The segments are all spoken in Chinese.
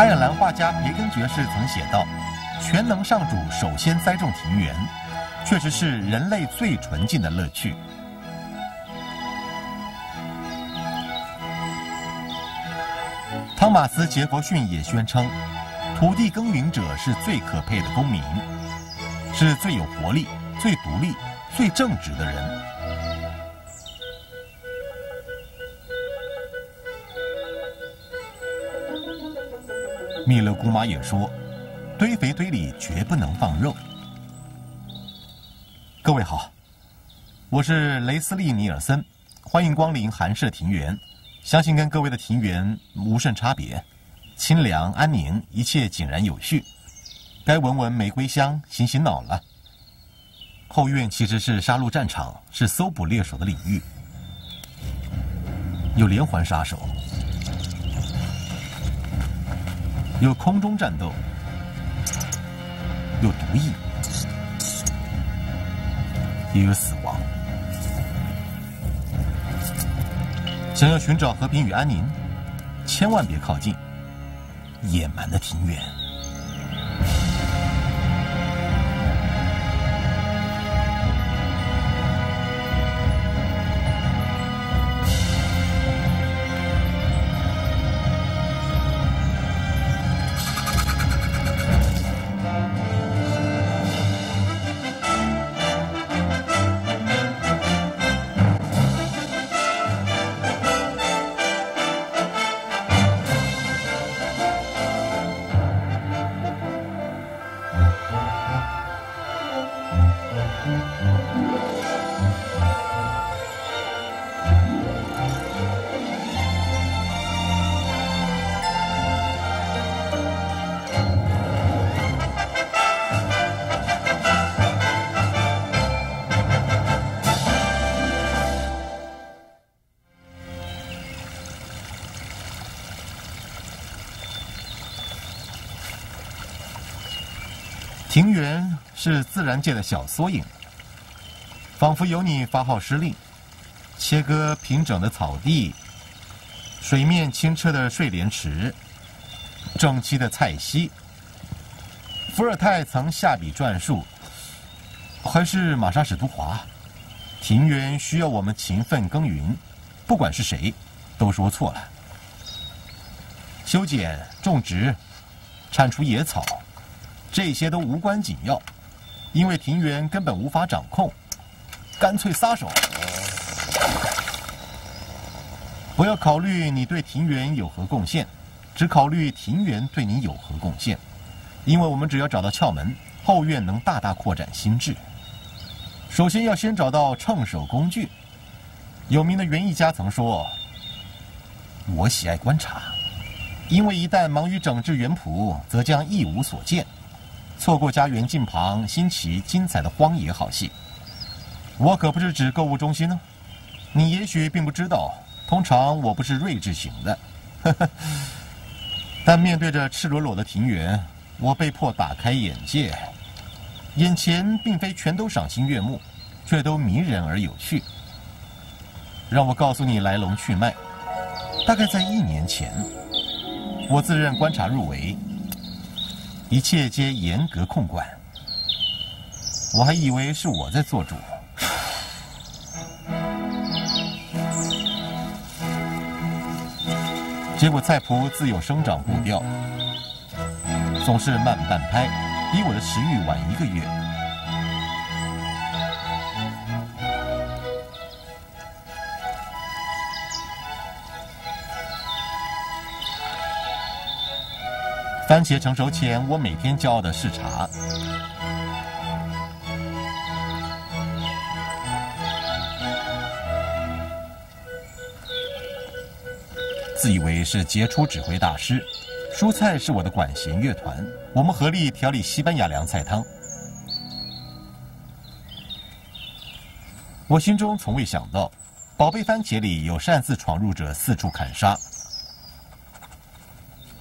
爱尔兰画家培根爵士曾写道：“全能上主首先栽种庭园，确实是人类最纯净的乐趣。”汤马斯·杰弗逊也宣称，土地耕耘者是最可佩的公民，是最有活力、最独立、最正直的人。米勒姑妈也说，堆肥堆里绝不能放肉。各位好，我是雷斯利·尼尔森，欢迎光临寒舍庭园。相信跟各位的庭园无甚差别，清凉安宁，一切井然有序。该闻闻玫瑰香，醒醒脑了。后院其实是杀戮战场，是搜捕猎手的领域，有连环杀手，有空中战斗，有毒液，也有死亡。想要寻找和平与安宁，千万别靠近野蛮的庭院。庭园是自然界的小缩影，仿佛有你发号施令，切割平整的草地，水面清澈的睡莲池，整齐的菜溪。伏尔泰曾下笔撰述，还是玛莎史都华，庭园需要我们勤奋耕耘，不管是谁，都说错了。修剪、种植、铲除野草。这些都无关紧要，因为庭园根本无法掌控，干脆撒手。不要考虑你对庭园有何贡献，只考虑庭园对你有何贡献。因为我们只要找到窍门，后院能大大扩展心智。首先要先找到趁手工具。有名的园艺家曾说：“我喜爱观察，因为一旦忙于整治园圃，则将一无所见。”错过家园近旁新奇精彩的荒野好戏，我可不是指购物中心呢。你也许并不知道，通常我不是睿智型的。但面对着赤裸裸的庭园，我被迫打开眼界。眼前并非全都赏心悦目，却都迷人而有趣。让我告诉你来龙去脉。大概在一年前，我自认观察入围。一切皆严格控管，我还以为是我在做主，结果菜谱自有生长步调，总是慢半拍，比我的食欲晚一个月。番茄成熟前，我每天骄傲的视察，自以为是杰出指挥大师。蔬菜是我的管弦乐团，我们合力调理西班牙凉菜汤。我心中从未想到，宝贝番茄里有擅自闯入者四处砍杀，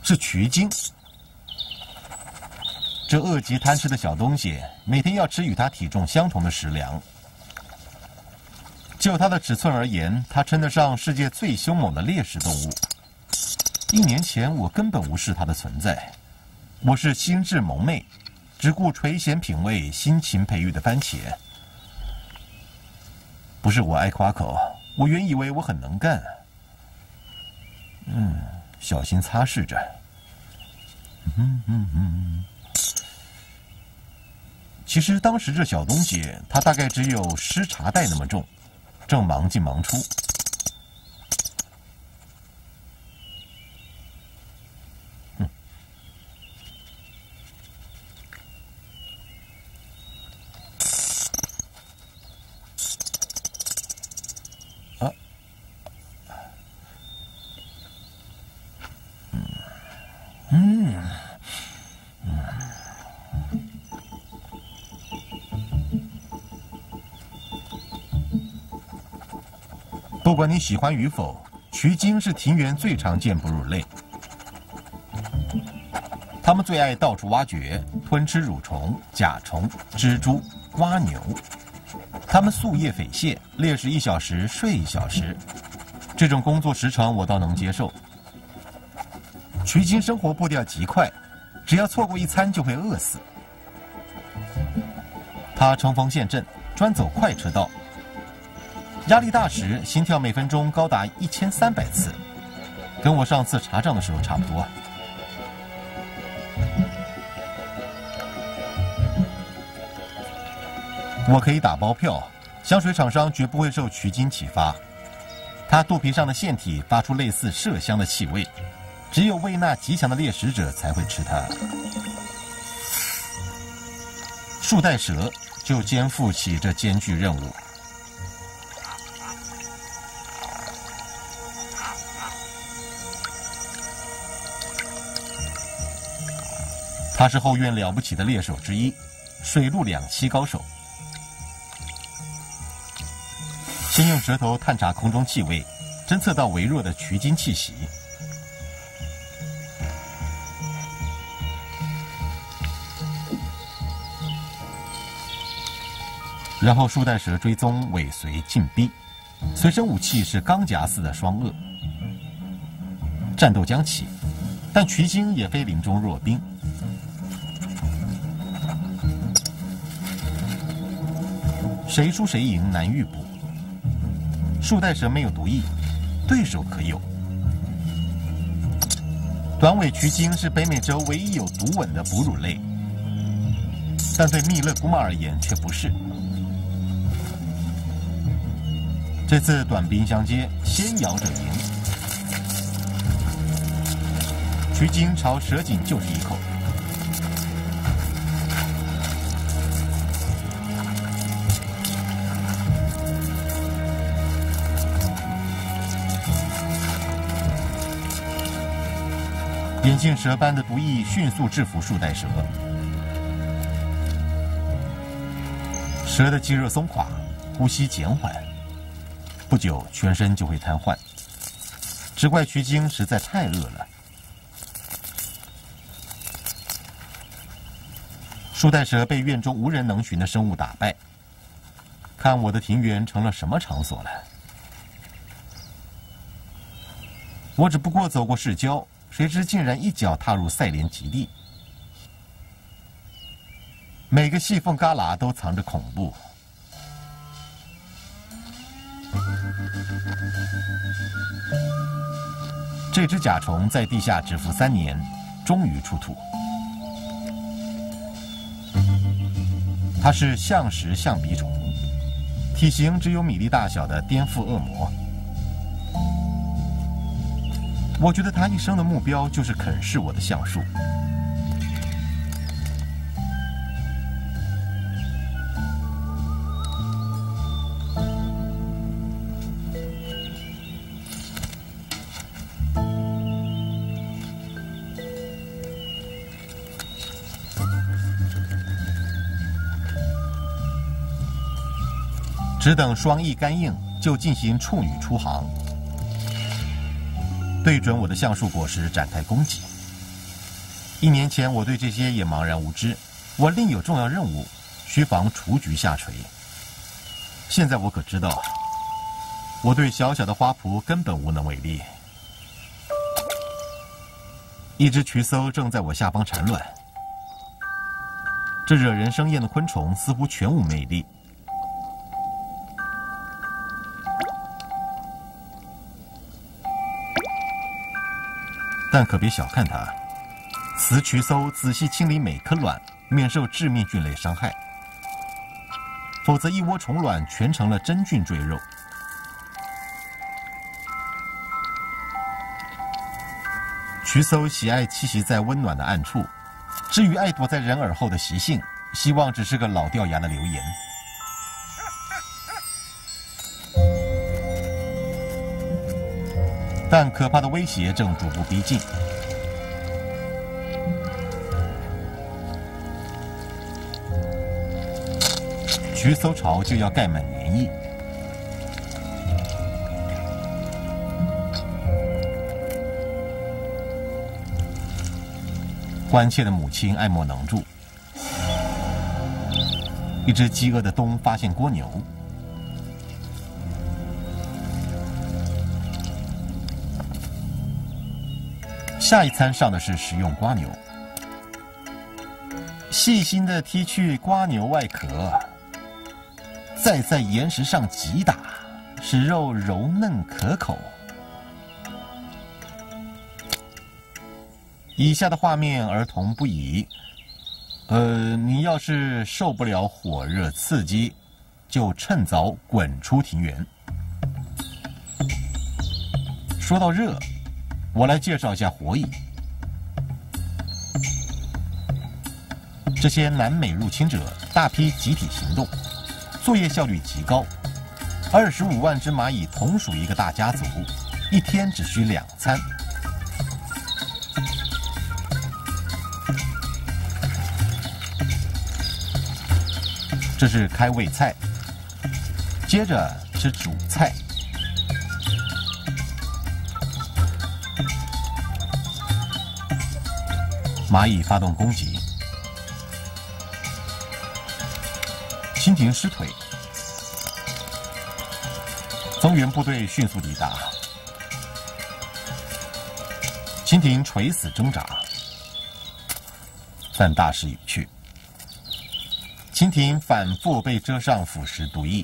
是渠精。这恶极贪吃的小东西，每天要吃与它体重相同的食粮。就它的尺寸而言，它称得上世界最凶猛的猎食动物。一年前我根本无视它的存在，我是心智蒙昧，只顾垂涎品味辛勤培育的番茄。不是我爱夸口，我原以为我很能干。嗯，小心擦拭着。嗯嗯嗯嗯。其实当时这小东西，它大概只有湿茶袋那么重，正忙进忙出。管你喜欢与否，渠鲸是庭园最常见哺乳类。它们最爱到处挖掘，吞吃蠕虫、甲虫、蜘蛛、蜗牛。它们夙夜匪懈，猎食一小时睡一小时，这种工作时长我倒能接受。渠鲸生活步调极快，只要错过一餐就会饿死。它冲锋陷阵，专走快车道。压力大时，心跳每分钟高达一千三百次，跟我上次查账的时候差不多。我可以打包票，香水厂商绝不会受取经启发。它肚皮上的腺体发出类似麝香的气味，只有胃纳极强的猎食者才会吃它。树袋蛇就肩负起这艰巨任务。他是后院了不起的猎手之一，水陆两栖高手。先用舌头探查空中气味，侦测到微弱的渠金气息，然后树袋蛇追踪尾随进逼，随身武器是钢夹似的双颚。战斗将起，但渠鲸也非临终弱兵。谁输谁赢难预卜。树袋蛇没有毒液，对手可有。短尾渠鲸是北美洲唯一有毒吻的哺乳类，但对密勒古马而言却不是。这次短兵相接，先咬者赢。渠鲸朝蛇颈就是一口。眼镜蛇般的毒液迅速制服树袋蛇，蛇的肌肉松垮，呼吸减缓，不久全身就会瘫痪。只怪渠鲸实在太饿了。树袋蛇被院中无人能寻的生物打败，看我的庭园成了什么场所了？我只不过走过市郊。谁知竟然一脚踏入赛莲极地，每个细缝旮旯都藏着恐怖。这只甲虫在地下蛰伏三年，终于出土。它是象石象鼻虫，体型只有米粒大小的颠覆恶魔。我觉得他一生的目标就是啃噬我的橡树。只等双翼干硬，就进行处女出航。对准我的橡树果实展开攻击。一年前我对这些也茫然无知，我另有重要任务，需防雏菊下垂。现在我可知道，我对小小的花圃根本无能为力。一只渠搜正在我下方产卵，这惹人生厌的昆虫似乎全无魅力。但可别小看它，雌渠搜仔细清理每颗卵，免受致命菌类伤害，否则一窝虫卵全成了真菌赘肉。渠搜喜爱栖息在温暖的暗处，至于爱躲在人耳后的习性，希望只是个老掉牙的流言。但可怕的威胁正逐步逼近，徐搜巢就要盖满粘液。关切的母亲爱莫能助。一只饥饿的冬发现蜗牛，下一餐上的是食用瓜牛，细心的剔去瓜牛外壳，再在岩石上击打，使肉柔嫩可口。以下的画面儿童不宜。呃，你要是受不了火热刺激，就趁早滚出庭园。说到热，我来介绍一下火蚁。这些南美入侵者大批集体行动，作业效率极高。二十五万只蚂蚁同属一个大家族，一天只需两餐。这是开胃菜，接着是主菜。蚂蚁发动攻击，蜻蜓失腿，增援部队迅速抵达，蜻蜓垂死挣扎，但大势已去。蜻蜓反复被蛰上腐蚀毒液，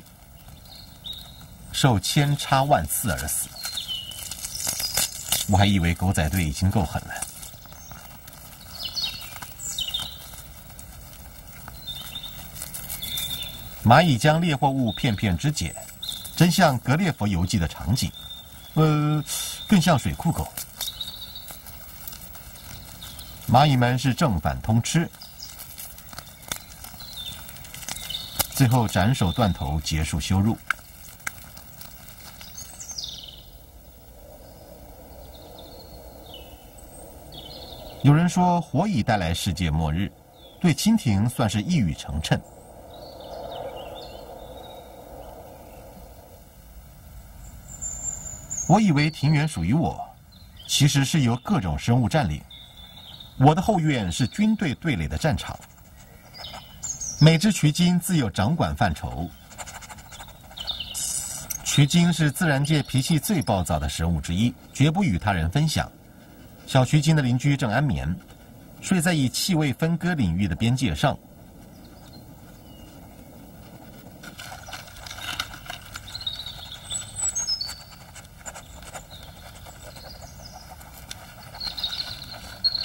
受千差万刺而死。我还以为狗仔队已经够狠了。蚂蚁将猎获物片片肢解，真像《格列佛游记》的场景，呃，更像水库狗。蚂蚁们是正反通吃。最后斩首断头，结束羞辱。有人说火蚁带来世界末日，对蜻蜓算是一语成谶。我以为庭园属于我，其实是由各种生物占领。我的后院是军队对垒的战场。每只渠鲸自有掌管范畴。渠鲸是自然界脾气最暴躁的生物之一，绝不与他人分享。小渠鲸的邻居正安眠，睡在以气味分割领域的边界上。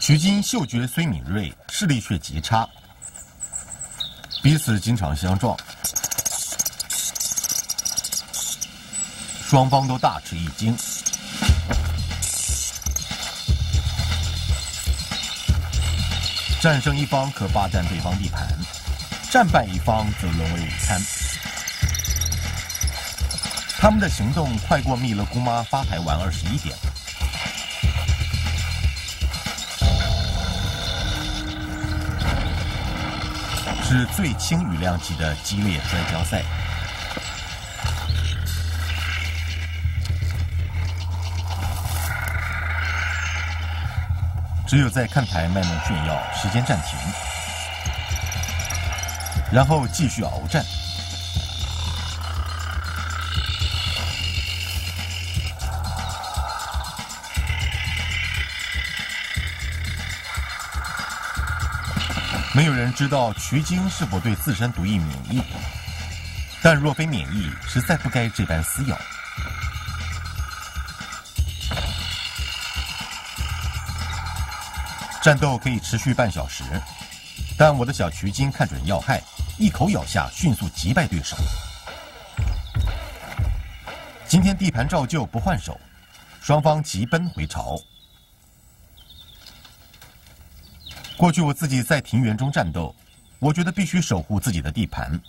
徐金嗅觉虽敏锐，视力却极差。彼此经常相撞，双方都大吃一惊。战胜一方可霸占对方地盘，战败一方则沦为午餐。他们的行动快过密勒姑妈发牌晚二十一点。是最轻羽量级的激烈摔跤赛。只有在看台卖弄炫耀，时间暂停，然后继续鏖战。没有人知道渠精是否对自身毒液免疫，但若非免疫，实在不该这般撕咬。战斗可以持续半小时，但我的小渠精看准要害，一口咬下，迅速击败对手。今天地盘照旧不换手，双方急奔回巢。过去我自己在庭园中战斗，我觉得必须守护自己的地盘。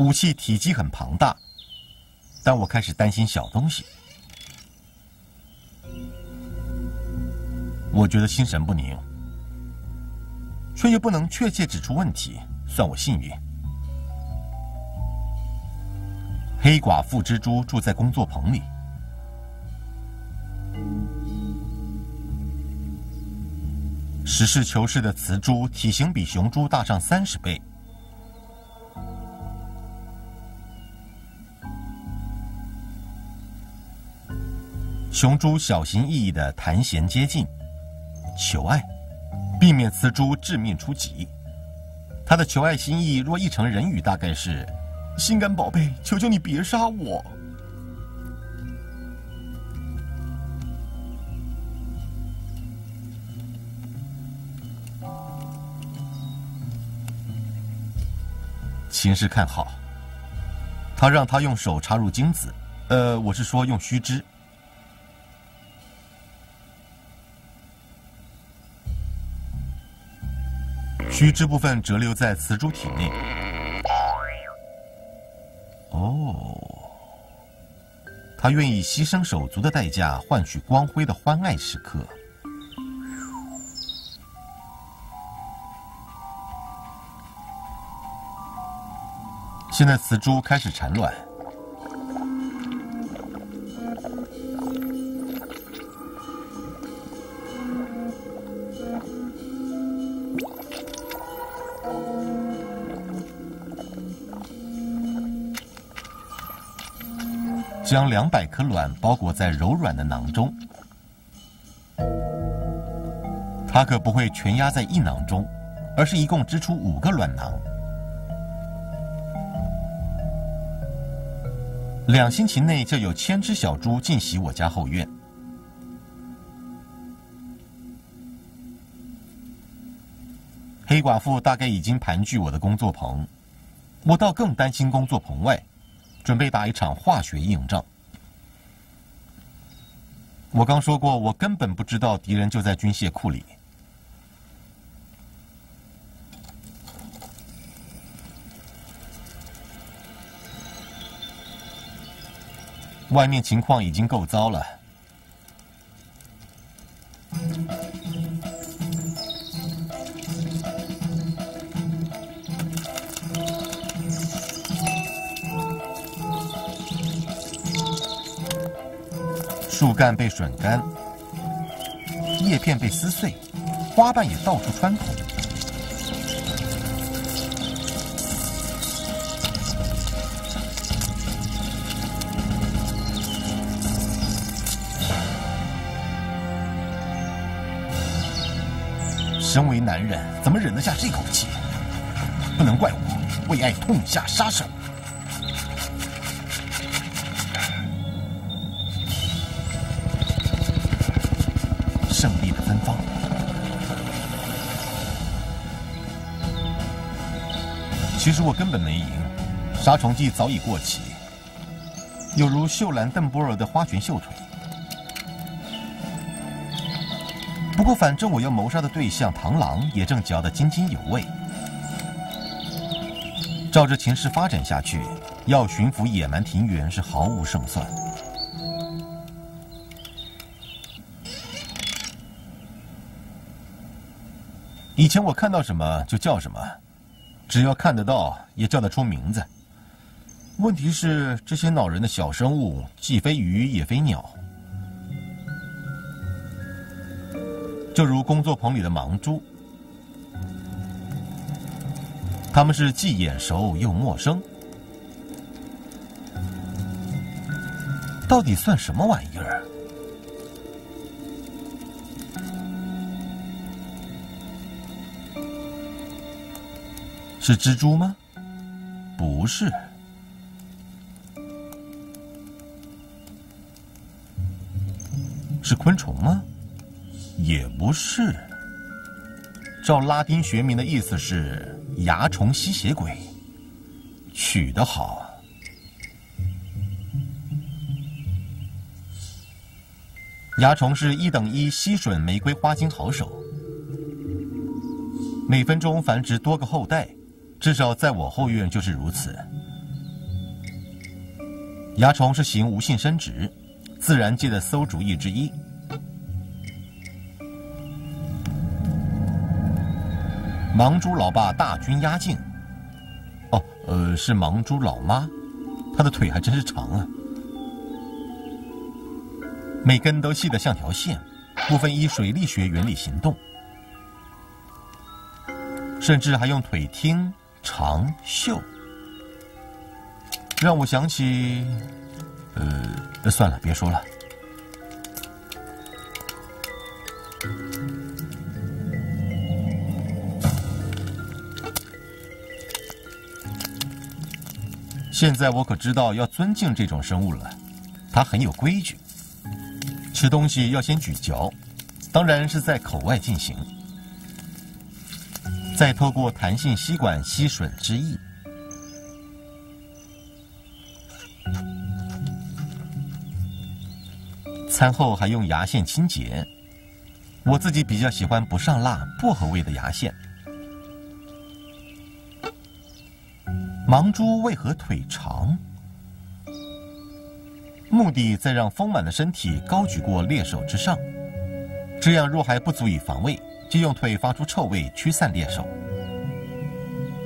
武器体积很庞大，但我开始担心小东西。我觉得心神不宁，却又不能确切指出问题，算我幸运。黑寡妇蜘蛛住在工作棚里，实事求是的雌蛛体型比雄蛛大上三十倍，雄蛛小心翼翼的弹弦接近。求爱，避免雌蛛致命出击。他的求爱心意若译成人语，大概是：“心肝宝贝，求求你别杀我。”形势看好，他让他用手插入精子，呃，我是说用须知。须知部分折留在雌蛛体内。哦，他愿意牺牲手足的代价换取光辉的欢爱时刻。现在雌蛛开始产卵。将两百颗卵包裹在柔软的囊中，它可不会全压在一囊中，而是一共织出五个卵囊。两星期内就有千只小猪进袭我家后院。黑寡妇大概已经盘踞我的工作棚，我倒更担心工作棚外。准备打一场化学硬仗。我刚说过，我根本不知道敌人就在军械库里。外面情况已经够糟了。树干被笋干，叶片被撕碎，花瓣也到处穿孔。身为男人，怎么忍得下这口气？不能怪我，为爱痛下杀手。胜利的芬芳其实我根本没赢，杀虫剂早已过期，有如秀兰邓波尔的花拳绣腿。不过反正我要谋杀的对象螳螂也正嚼得津津有味。照着情势发展下去，要驯服野蛮庭园是毫无胜算。以前我看到什么就叫什么。只要看得到，也叫得出名字。问题是，这些恼人的小生物既非鱼也非鸟，就如工作棚里的盲蛛，他们是既眼熟又陌生，到底算什么玩意儿？是蜘蛛吗？不是。是昆虫吗？也不是。照拉丁学名的意思是蚜虫吸血鬼，取得好。蚜虫是一等一吸吮玫瑰花精好手，每分钟繁殖多个后代，至少在我后院就是如此。蚜虫是行无性生殖，自然界的馊主意之一。盲猪老爸大军压境。哦，呃，是盲猪老妈，她的腿还真是长啊。每根都细得像条线，部分依水力学原理行动，甚至还用腿听、长嗅，让我想起……呃，算了，别说了。现在我可知道要尊敬这种生物了，它很有规矩。吃东西要先咀嚼，当然是在口外进行，再透过弹性吸管吸吮之意。餐后还用牙线清洁，我自己比较喜欢不上蜡薄荷味的牙线。盲猪为何腿长？目的在让丰满的身体高举过猎手之上，这样若还不足以防卫，就用腿发出臭味驱散猎手。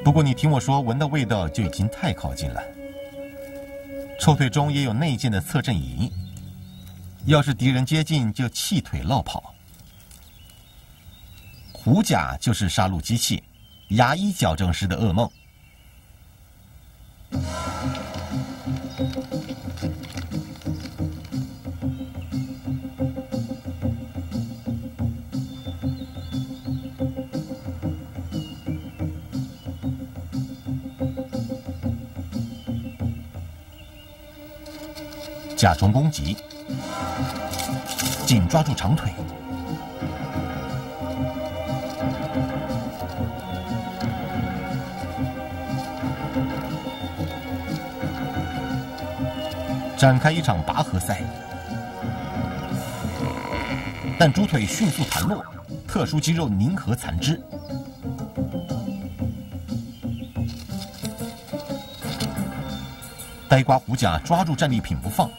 不过你听我说，闻到味道就已经太靠近了。臭腿中也有内建的测震仪，要是敌人接近，就弃腿落跑。虎甲就是杀戮机器，牙医矫正师的噩梦。甲虫攻击，紧抓住长腿，展开一场拔河赛。但猪腿迅速弹落，特殊肌肉凝合残肢。呆瓜虎甲抓住战利品不放。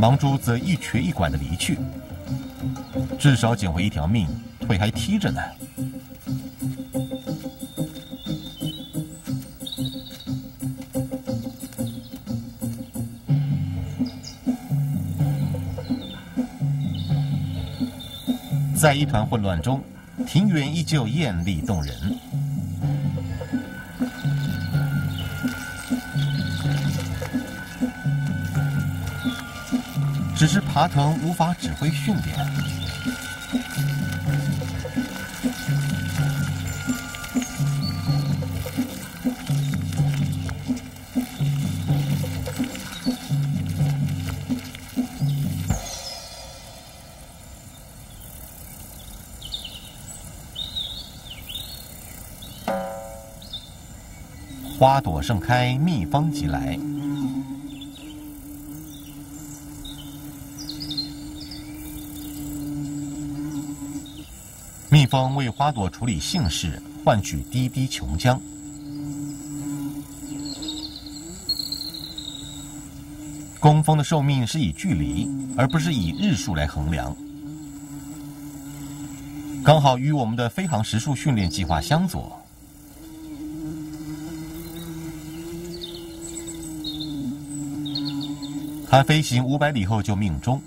盲猪则一瘸一拐的离去，至少捡回一条命，腿还踢着呢。在一团混乱中，庭园依旧艳丽动人。只是爬藤无法指挥训练，花朵盛开，蜜蜂即来。蜜蜂为花朵处理性事，换取滴滴琼浆。工蜂的寿命是以距离，而不是以日数来衡量。刚好与我们的飞行时速训练计划相左。他飞行五百里后就命中。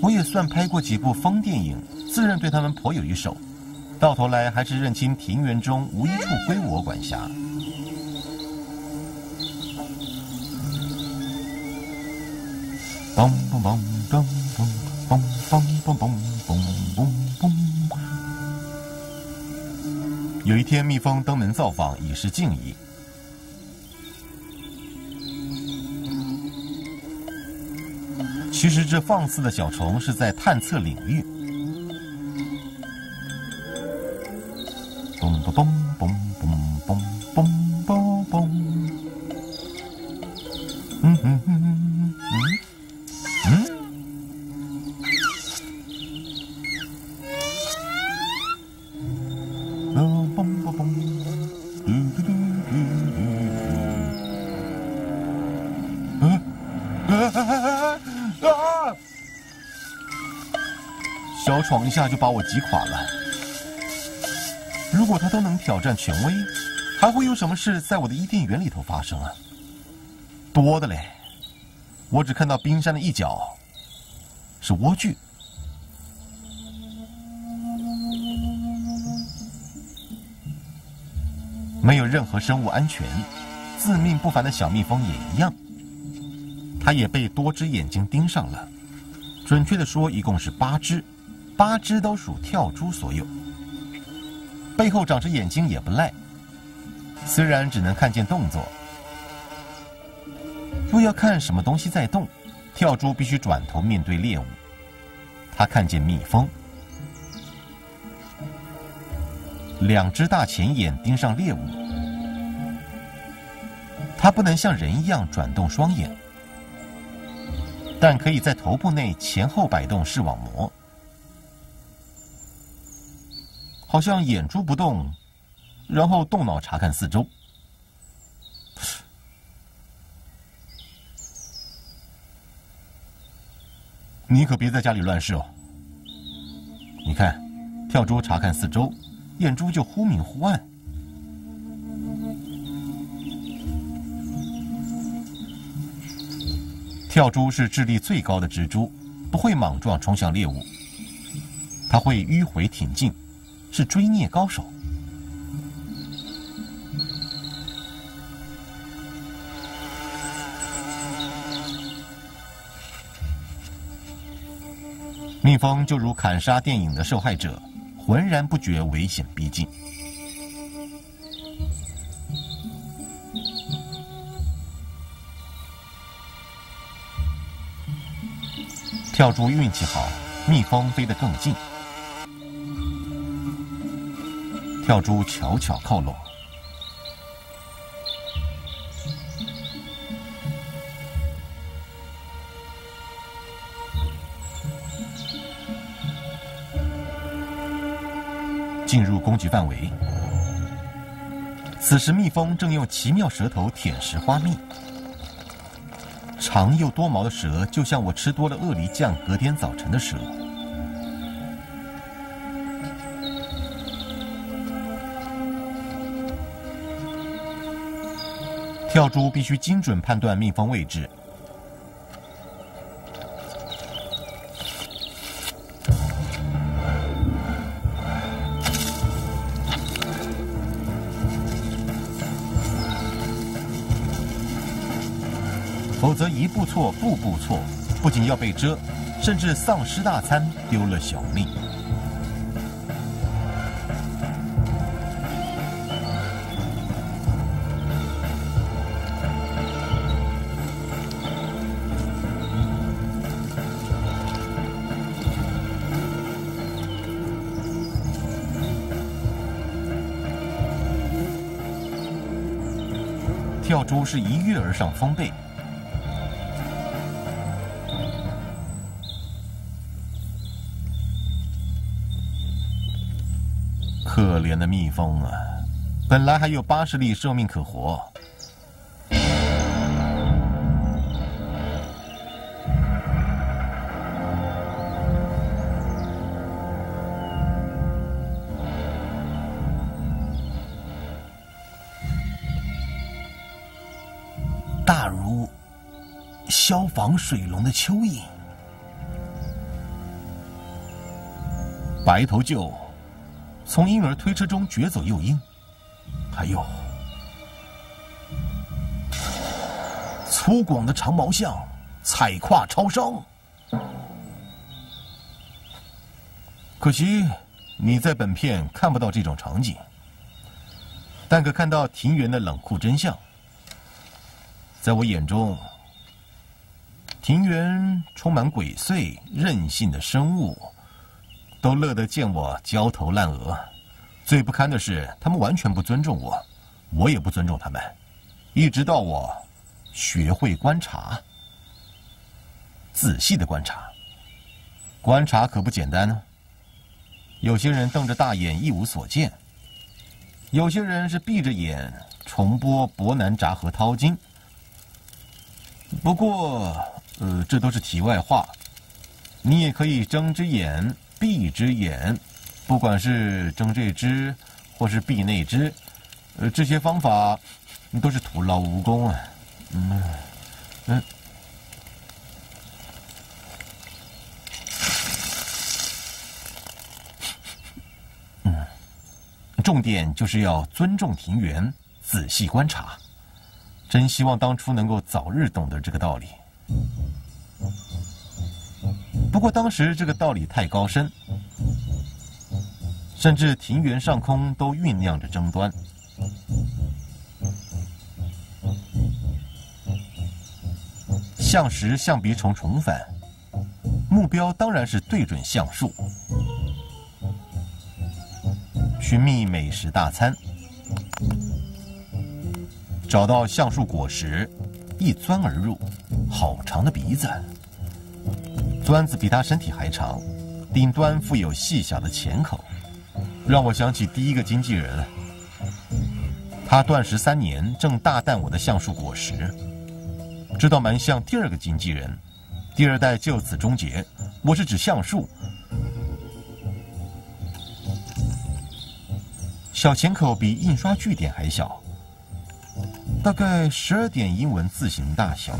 我也算拍过几部风电影，自认对他们颇有一手，到头来还是认清庭园中无一处归我管辖。梆梆梆梆梆梆。嘣嘣嘣嘣嘣嘣。有一天，蜜蜂登门造访，以示敬意。其实，这放肆的小虫是在探测领域。一下就把我击垮了。如果他都能挑战权威，还会有什么事在我的伊甸园里头发生啊？多的嘞！我只看到冰山的一角，是莴苣。没有任何生物安全，自命不凡的小蜜蜂也一样。它也被多只眼睛盯上了，准确的说，一共是八只，八只都属跳蛛所有。背后长着眼睛也不赖，虽然只能看见动作。若要看什么东西在动，跳蛛必须转头面对猎物。它看见蜜蜂，两只大前眼盯上猎物。它不能像人一样转动双眼，但可以在头部内前后摆动视网膜，好像眼珠不动，然后动脑查看四周。你可别在家里乱试哦。你看，跳蛛查看四周，眼珠就忽明忽暗。跳蛛是智力最高的蜘蛛，不会莽撞冲向猎物，它会迂回挺进，是追孽高手。蜜蜂就如砍杀电影的受害者，浑然不觉危险逼近。跳蛛运气好，蜜蜂飞得更近。跳蛛悄悄靠拢。进入攻击范围。此时，蜜蜂正用奇妙舌头舔食花蜜。长又多毛的蛇，就像我吃多了鳄梨酱隔天早晨的蛇。跳蛛必须精准判断蜜蜂位置。否则一步错，步步错，不仅要被蛰，甚至丧失大餐，丢了小命。猪是一跃而上蜂背。可怜的蜜蜂啊，本来还有八十粒寿命可活。水龙的蚯蚓，白头鹫。从婴儿推车中掘走幼婴，还有粗犷的长毛象，踩胯超生。可惜你在本片看不到这种场景，但可看到庭园的冷酷真相。在我眼中，庭园充满鬼祟、任性的生物，都乐得见我焦头烂额。最不堪的是，他们完全不尊重我，我也不尊重他们。一直到我学会观察，仔细的观察。观察可不简单呢。有些人瞪着大眼一无所见，有些人是闭着眼重播伯南扎和淘金。不过，呃，这都是题外话。你也可以睁只眼闭只眼，不管是睁这只或是闭那只，呃，这些方法都是徒劳无功啊。嗯，嗯。重点就是要尊重庭园，仔细观察。真希望当初能够早日懂得这个道理。不过当时这个道理太高深，甚至庭园上空都酝酿着争端。橡实橡皮虫重返，目标当然是对准橡树。寻觅美食大餐，找到橡树果实，一钻而入，好长的鼻子，钻子比他身体还长，顶端附有细小的钳口，让我想起第一个经纪人，他断食三年，正大啖我的橡树果实，知道蛮像第二个经纪人，第二代就此终结，我是指橡树。小钳口比印刷据点还小，大概十二点英文字形大小。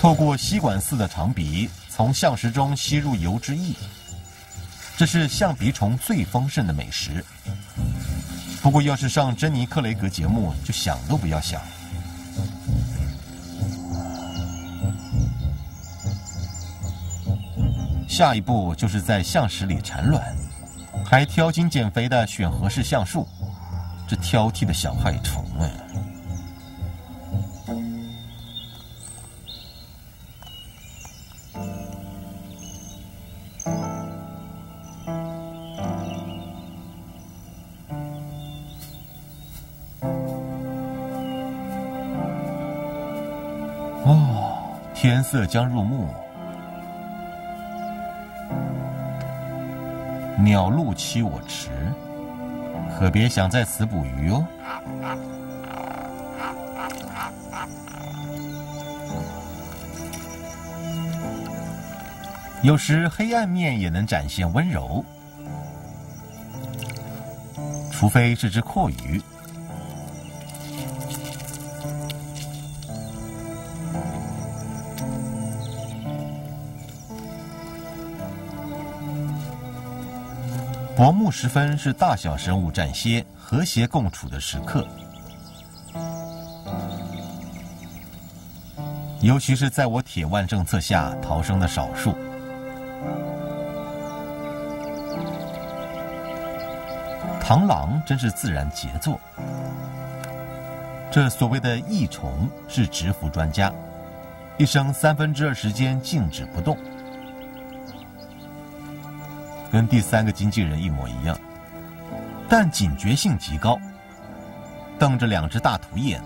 透过吸管似的长鼻，从橡石中吸入油脂液。这是象鼻虫最丰盛的美食。不过，要是上珍妮克雷格节目，就想都不要想。下一步就是在象石里产卵。还挑精减肥的选合适橡树，这挑剔的小害虫啊！色将入暮。鸟路欺我迟，可别想在此捕鱼哦。有时黑暗面也能展现温柔，除非是只阔鱼。薄暮时分是大小生物暂歇、和谐共处的时刻，尤其是在我铁腕政策下逃生的少数。螳螂真是自然杰作。这所谓的益虫是植伏专家，一生三分之二时间静止不动。跟第三个经纪人一模一样，但警觉性极高，瞪着两只大土眼，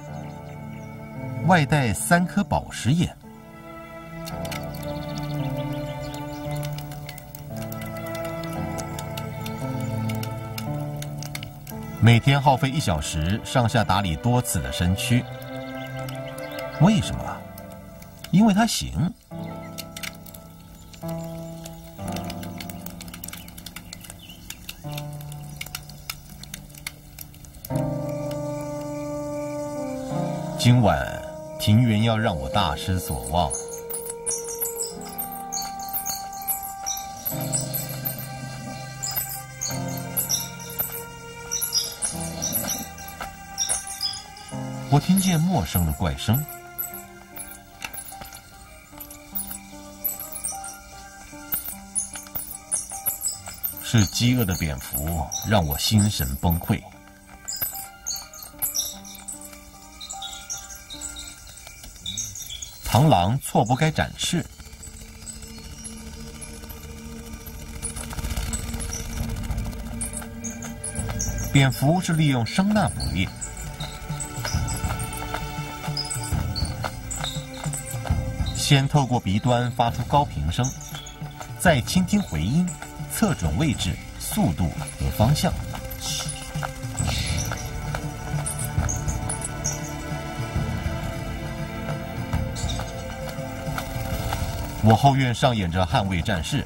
外带三颗宝石眼。每天耗费一小时上下打理多次的身躯，为什么？因为他行。庭园要让我大失所望。我听见陌生的怪声，是饥饿的蝙蝠让我心神崩溃。螳螂错不该展翅。蝙蝠是利用声呐捕猎，先透过鼻端发出高频声，再倾听回音，测准位置、速度和方向。我后院上演着捍卫战士，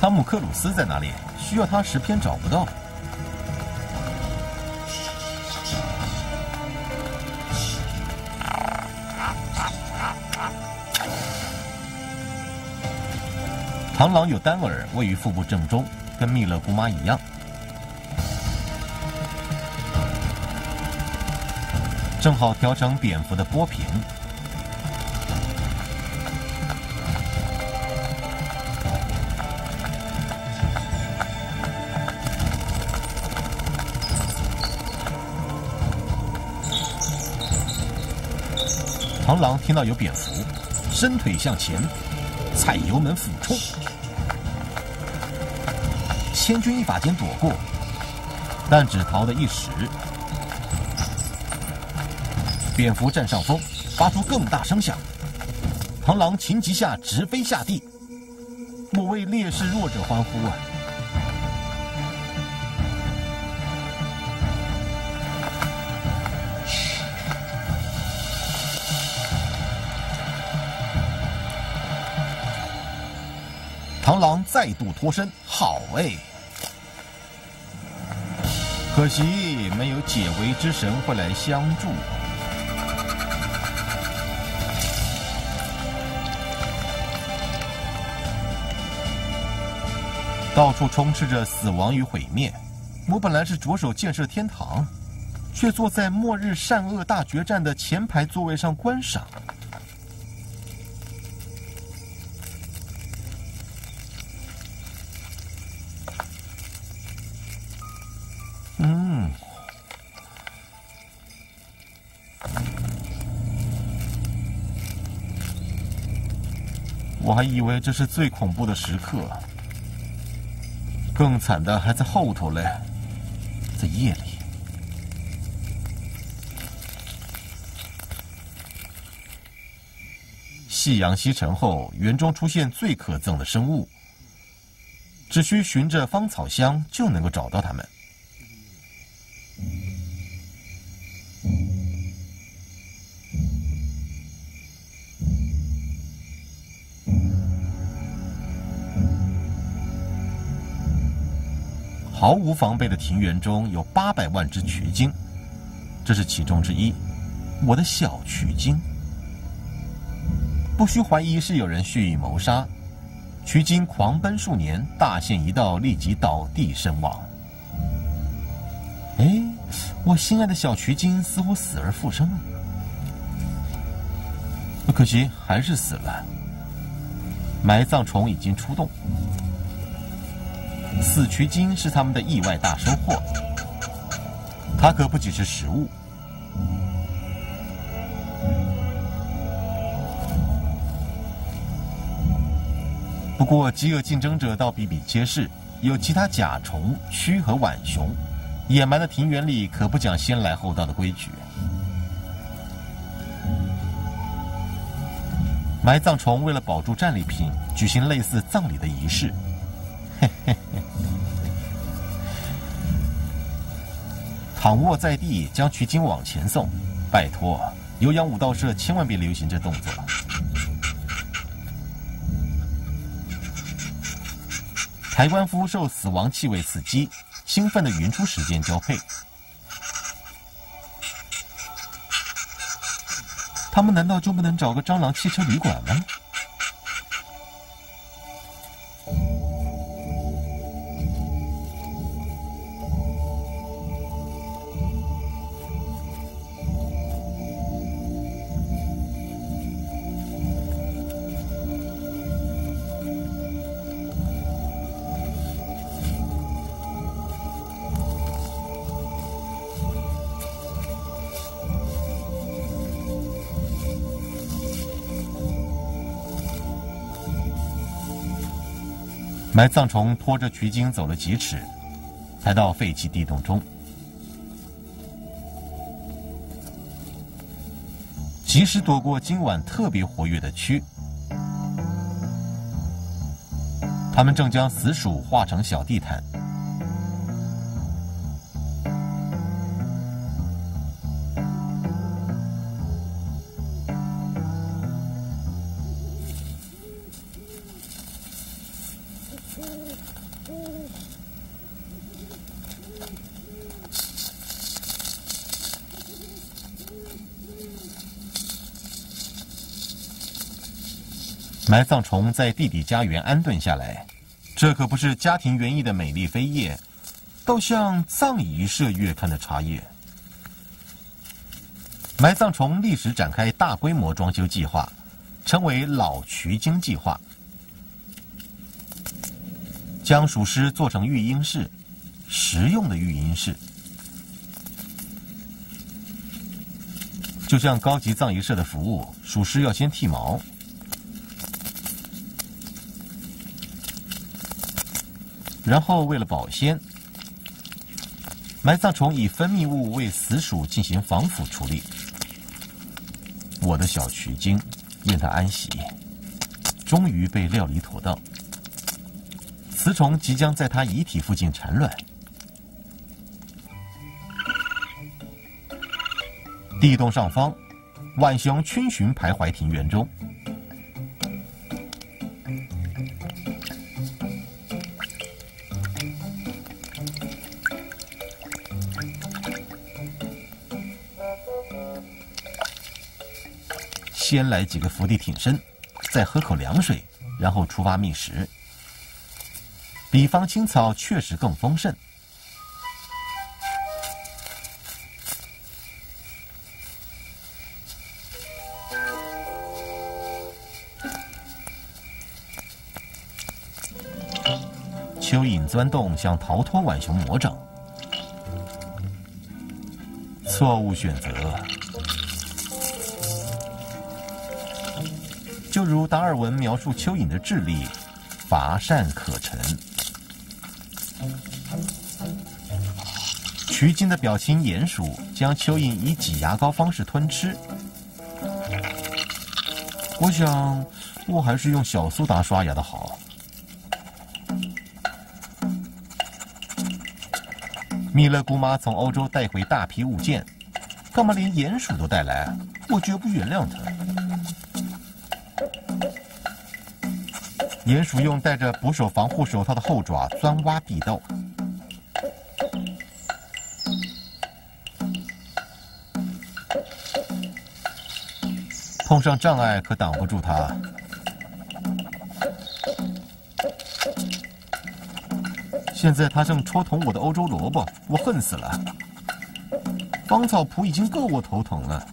汤姆克鲁斯在哪里？需要他时偏找不到。螳螂有单耳，位于腹部正中，跟密勒姑妈一样，正好调成蝙蝠的波频。螳螂听到有蝙蝠，伸腿向前，踩油门俯冲。千钧一发间躲过，但只逃了一时。蝙蝠占上风，发出更大声响。螳螂情急下直飞下地，我为劣势弱者欢呼啊！螳螂再度脱身，好哎！可惜没有解围之神会来相助。到处充斥着死亡与毁灭。我本来是着手建设天堂，却坐在末日善恶大决战的前排座位上观赏。以为这是最恐怖的时刻，更惨的还在后头嘞，在夜里。夕阳西沉后，园中出现最可憎的生物，只需循着芳草香就能够找到它们。毫无防备的庭园中有八百万只渠鲸，这是其中之一。我的小渠鲸，不需怀疑是有人蓄意谋杀。渠鲸狂奔数年，大限一到，立即倒地身亡。哎，我心爱的小渠鲸似乎死而复生了，可惜还是死了。埋葬虫已经出动。死渠鲸是他们的意外大收获，它可不仅是食物。不过，饥饿竞争者倒比比皆是，有其他甲虫、蛆和浣熊，野蛮的庭园里可不讲先来后到的规矩。埋葬虫为了保住战利品，举行类似葬礼的仪式。躺卧在地，将曲鲸往前送。拜托，有氧舞蹈社千万别流行这动作了。抬棺夫受死亡气味刺激，兴奋的匀出时间交配。他们难道就不能找个蟑螂汽车旅馆吗？埋葬虫拖着渠精走了几尺，才到废弃地洞中。及时躲过今晚特别活跃的蛆，他们正将死鼠化成小地毯。埋葬虫在地底家园安顿下来，这可不是家庭园艺的美丽飞叶，倒像葬仪社月刊的茶叶。埋葬虫立时展开大规模装修计划，称为“老渠经计划”，将鼠尸做成育婴室，实用的育婴室，就像高级葬仪社的服务，鼠尸要先剃毛。然后，为了保鲜，埋葬虫以分泌物为死鼠进行防腐处理。我的小渠精，愿它安息，终于被料理妥当。雌虫即将在它遗体附近产卵。地洞上方，浣熊逡巡徘徊庭园中。先来几个伏地挺身，再喝口凉水，然后出发觅食。比方青草确实更丰盛。蚯蚓钻洞想逃脱浣熊魔掌，错误选择。如达尔文描述蚯蚓的智力，乏善可陈。徐金的表情鼹鼠将蚯蚓以挤牙膏方式吞吃。我想，我还是用小苏打刷牙的好。米勒姑妈从欧洲带回大批物件，干嘛连鼹鼠都带来？我绝不原谅她。鼹鼠用戴着捕手防护手套的后爪钻挖地道，碰上障碍可挡不住它。现在它正戳捅我的欧洲萝卜，我恨死了。芳草圃已经够我头疼了。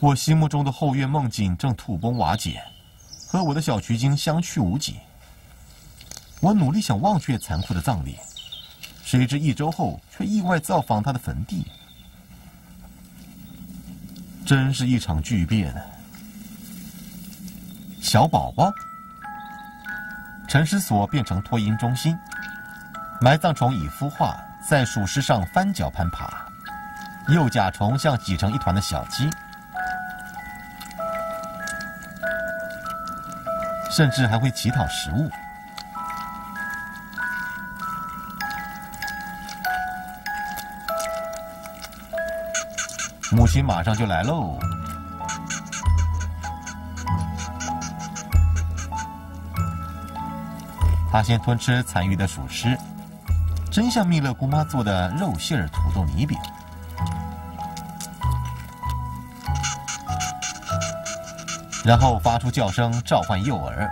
我心目中的后院梦境正土崩瓦解，和我的小渠精相去无几。我努力想忘却残酷的葬礼，谁知一周后却意外造访他的坟地，真是一场巨变。小宝宝，沉尸所变成托婴中心，埋葬虫已孵化，在鼠尸上翻脚攀爬，幼甲虫像挤成一团的小鸡。甚至还会乞讨食物。母亲马上就来喽。他先吞吃残余的鼠尸，真像蜜乐姑妈做的肉馅儿土豆泥饼。然后发出叫声召唤诱饵，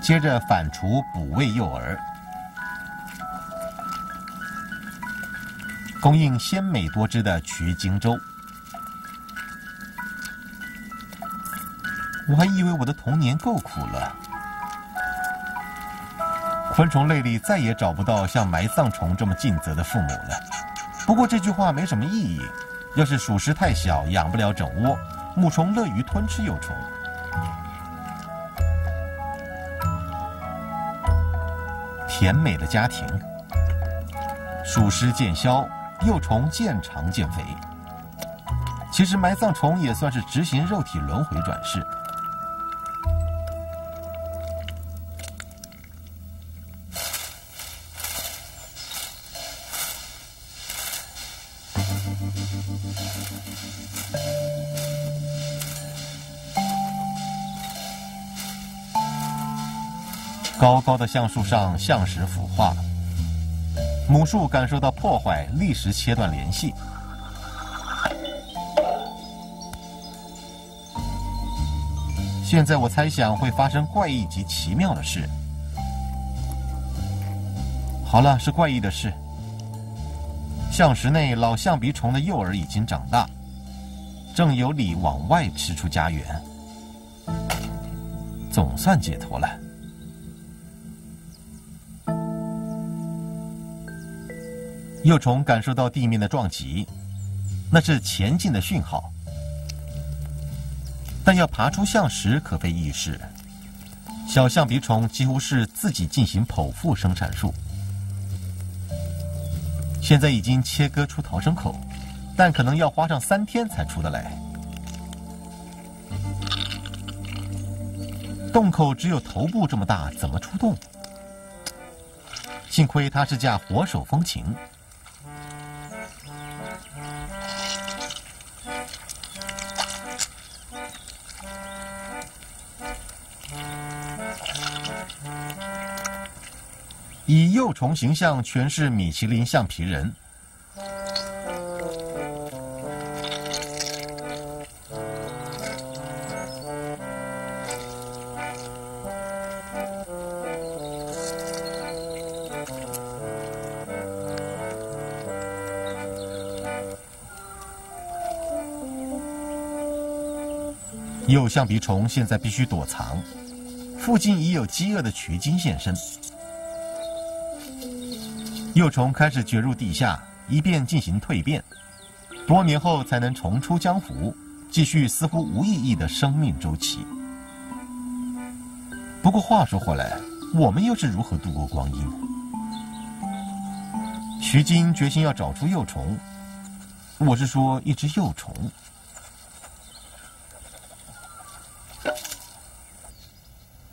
接着反刍补喂幼饵，供应鲜美多汁的渠精粥。我还以为我的童年够苦了，昆虫类里再也找不到像埋葬虫这么尽责的父母了。不过这句话没什么意义，要是鼠食太小，养不了整窝，母虫乐于吞吃幼虫。甜美的家庭，鼠食渐消，幼虫渐长渐肥。其实埋葬虫也算是执行肉体轮回转世。高高的橡树上，橡石腐化了。母树感受到破坏，立时切断联系。现在我猜想会发生怪异及奇妙的事。好了，是怪异的事。橡石内老象鼻虫的幼儿已经长大，正有理往外吃出家园，总算解脱了。幼虫感受到地面的撞击，那是前进的讯号。但要爬出象石可非易事。小象鼻虫几乎是自己进行剖腹生产术，现在已经切割出逃生口，但可能要花上三天才出得来。洞口只有头部这么大，怎么出洞？幸亏它是架活手风琴。以幼虫形象诠释米其林橡皮人。幼橡皮虫现在必须躲藏，附近已有饥饿的渠精现身。幼虫开始掘入地下，以便进行蜕变，多年后才能重出江湖，继续似乎无意义的生命周期。不过话说回来，我们又是如何度过光阴？徐金决心要找出幼虫，我是说一只幼虫。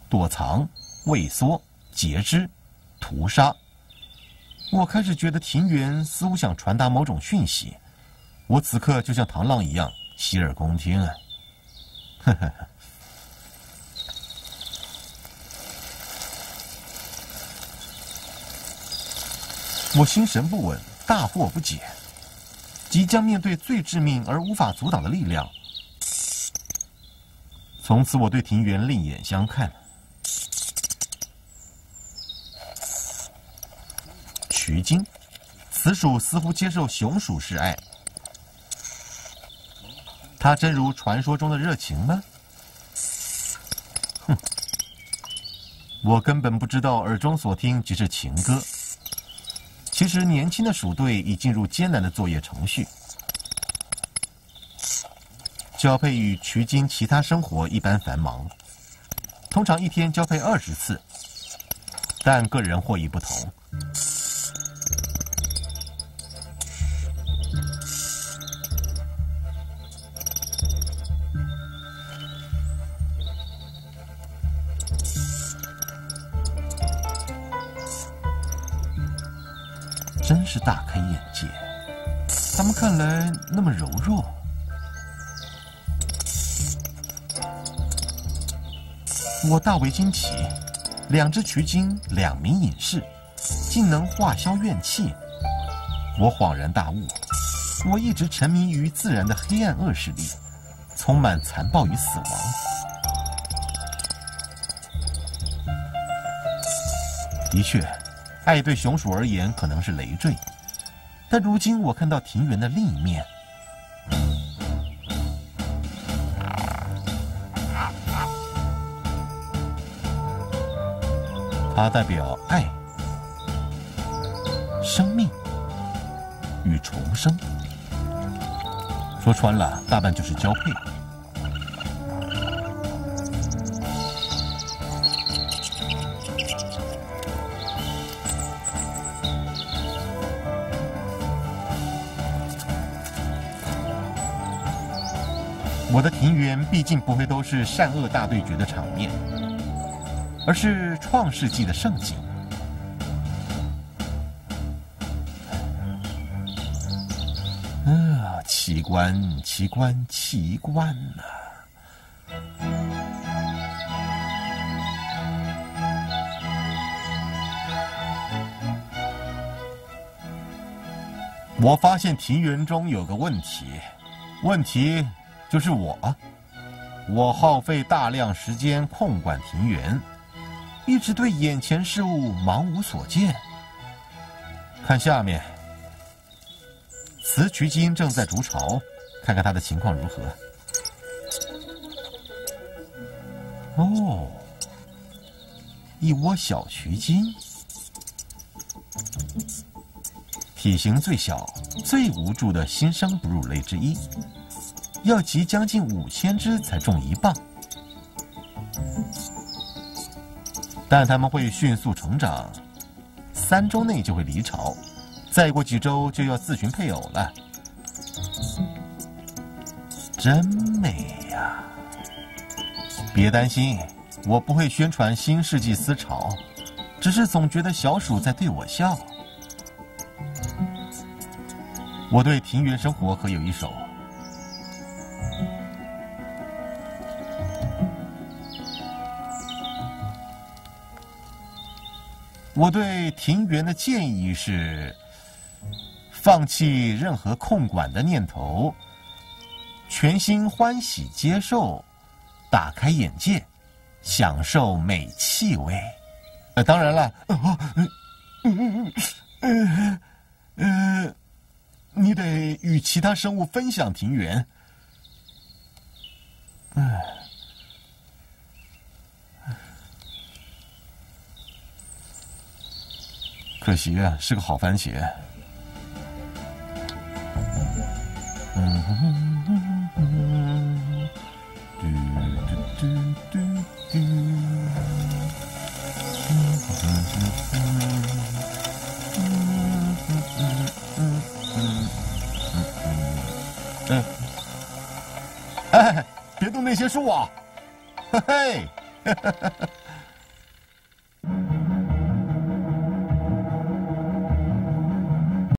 躲藏、畏缩、截肢、屠杀。我开始觉得庭园似乎想传达某种讯息，我此刻就像螳螂一样洗耳恭听啊！呵呵呵。我心神不稳，大惑不解，即将面对最致命而无法阻挡的力量。从此，我对庭园另眼相看。徐晶，此鼠似乎接受雄鼠示爱。它真如传说中的热情吗？哼，我根本不知道耳中所听只是情歌。其实年轻的鼠队已进入艰难的作业程序。交配与渠金其他生活一般繁忙，通常一天交配二十次，但个人获益不同。是大开眼界，他们看来那么柔弱。我大为惊奇，两只渠精，两名隐士，竟能化消怨气。我恍然大悟，我一直沉迷于自然的黑暗恶势力，充满残暴与死亡。的确。爱对雄鼠而言可能是累赘，但如今我看到庭园的另一面，它代表爱、生命与重生。说穿了，大半就是交配。我的庭园毕竟不会都是善恶大对决的场面，而是创世纪的盛景。啊，奇观，奇观，奇观呐！我发现庭园中有个问题，问题。就是我，我耗费大量时间控管庭园，一直对眼前事物茫无所见。看下面，雌渠精正在筑巢，看看它的情况如何。哦，一窝小渠精，体型最小、最无助的新生哺乳类之一。要集将近五千只才重一磅，但它们会迅速成长，三周内就会离巢，再过几周就要自寻配偶了，真美呀！别担心，我不会宣传新世纪思潮，只是总觉得小鼠在对我笑。我对庭园生活可有一手。我对庭园的建议是：放弃任何控管的念头，全心欢喜接受，打开眼界，享受美气味。呃，当然了，嗯嗯，你得与其他生物分享庭园。哎。可惜啊，是个好番茄。嗯哼哼哼，嘟嘟嘟嘟嘟。嗯哼哼哼，嗯哼哼哼哼，嗯哎，别动那些树啊！嘿嘿，哈哈哈哈。